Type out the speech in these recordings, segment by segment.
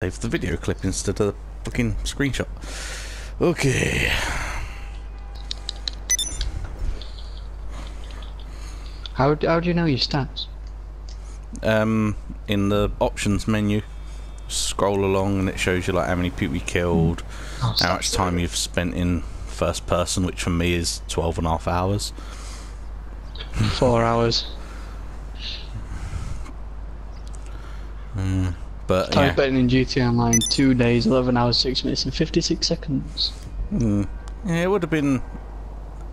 Save the video clip instead of the fucking screenshot. Okay. How, how do you know your stats? Um, in the options menu, scroll along and it shows you like how many people you killed, Oh, how much time you've spent in first person, which for me is 12 and a half hours. Four hours. But Time yeah, betting in GTA Online, two days, 11 hours, 6 minutes, and 56 seconds. mm, yeah, it would have been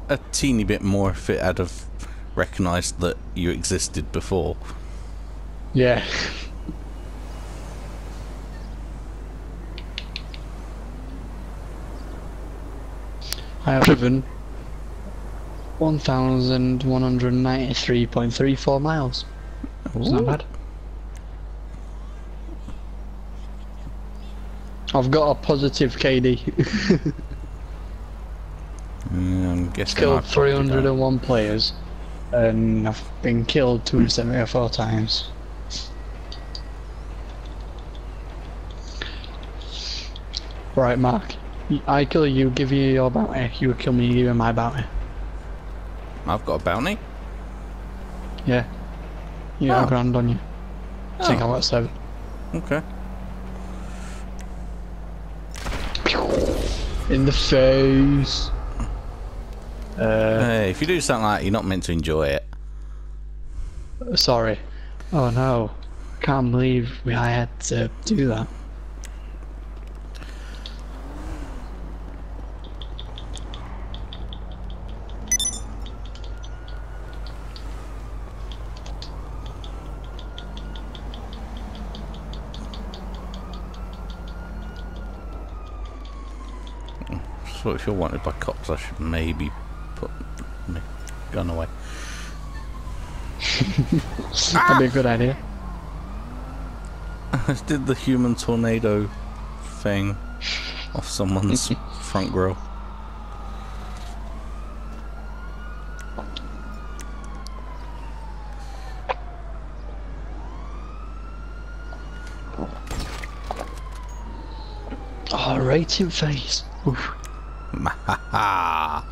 a teeny bit more if it had have recognised that you existed before. Yeah. I have driven 1,193.34 miles. It's not bad. I've got a positive KD. I'm guessing killed I've probably 301 players, and I've been killed 274 times. Right, Mark. I kill you, give you your bounty. You kill me, give you my bounty. I've got a bounty. Yeah. You got Oh. a grand on you. I think Oh. I got seven. Okay. In the face. Uh, Hey, if you do something like that, you're not meant to enjoy it. sorry. Oh no. Can't believe I had to do that. If you're wanted by cops, I should maybe put my gun away. That'd be a good idea. I did the human tornado thing off someone's front grill. Ah, oh, rating face. Oof. Oh,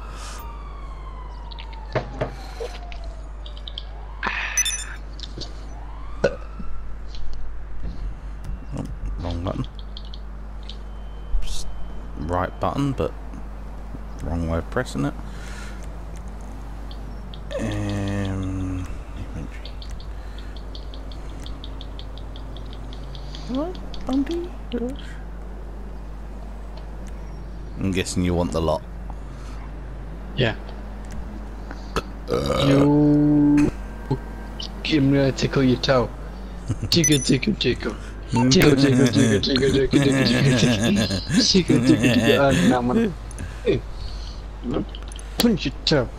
wrong button. Just right button, but wrong way of pressing it. Um. What? Bounty? I'm guessing you want the lot. Yeah. you. I'm gonna tickle your toe. Tickle, tickle, tickle. Tickle, tickle, tickle, tickle, tickle, tickle, tickle, tickle. Tickle, tickle, tickle. And now I'm gonna. Hey. Punch your toe.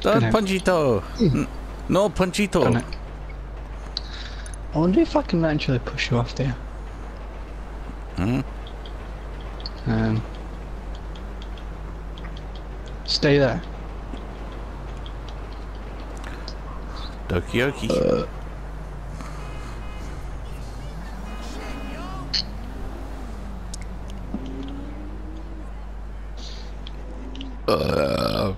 Don't Gonna- punchito. N- No punchito. Gonna- I wonder if I can actually push you off there. Hmm? Um. Stay there. Doki doki. Uh,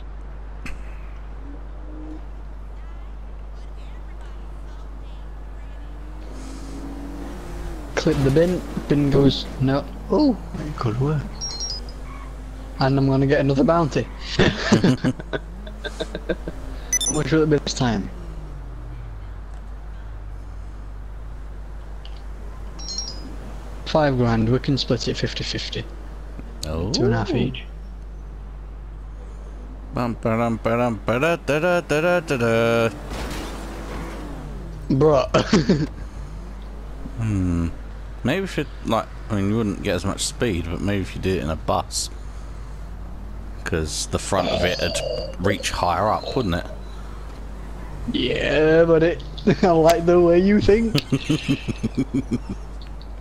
Clip the bin. Bin goes no. Oh, it could work. And I'm gonna get another bounty. Which will it be this time? Five grand. We can split it 50-50. oh. Two and a half each. Bum, ba-dum, ba-dum, ba-da, da-da, da-da, da-da. Bruh. Hmm. Maybe if you like, I mean, you wouldn't get as much speed, but maybe if you did it in a bus, because the front of it would reach higher up, wouldn't it? yeah, but it. I like the way you think.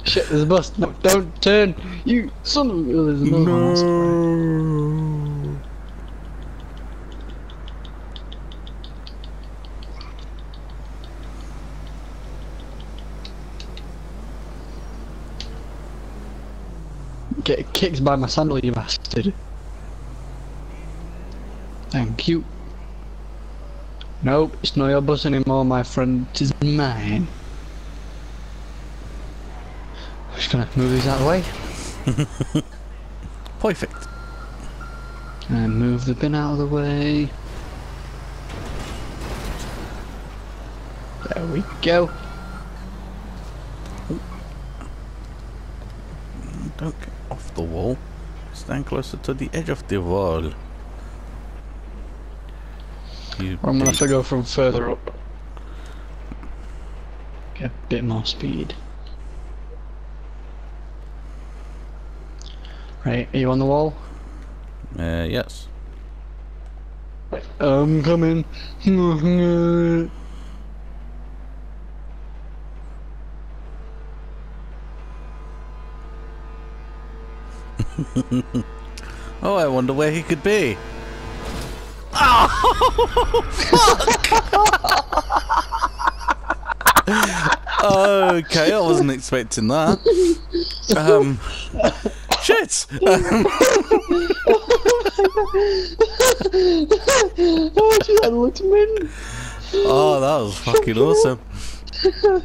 Shit, there's a bus. No, don't turn. You son of a. There's another one. Get kicked by my sandal, you bastard. Thank you. Nope, it's not your bus anymore, my friend. It is mine. I'm just gonna move these out of the way. Perfect. And move the bin out of the way. There we go. Don't get off the wall. Stand closer to the edge of the wall. You I'm gonna have to go from further up. Get a bit more speed. Right, are you on the wall? Uh, yes. I'm coming. Oh, I wonder where he could be. Oh! okay, I wasn't expecting that. Um, shit. Um, oh, that looked min. oh, that was fucking awesome.